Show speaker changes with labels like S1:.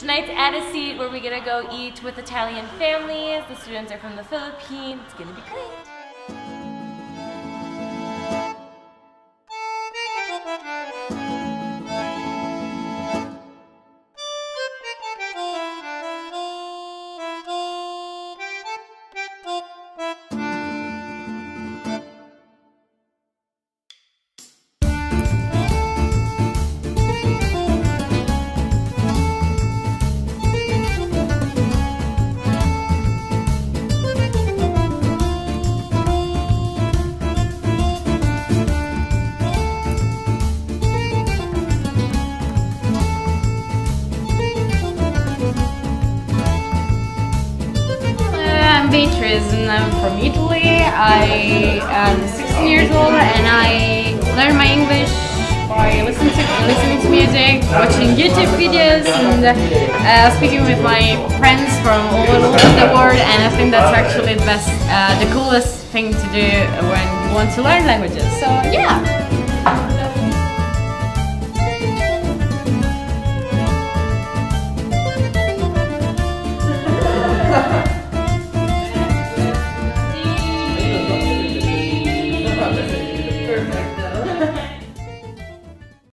S1: Tonight's Add a Seat where we're gonna go eat with Italian families. The students are from the Filippin. It's gonna be great.
S2: I'm Beatrice and I'm from Italy. I am 16 years old and I learn my English by listening to, listening to music, watching YouTube videos and uh, speaking with my friends from all over the world and I think that's actually the best, uh, the coolest thing to do when you want to learn languages. So yeah.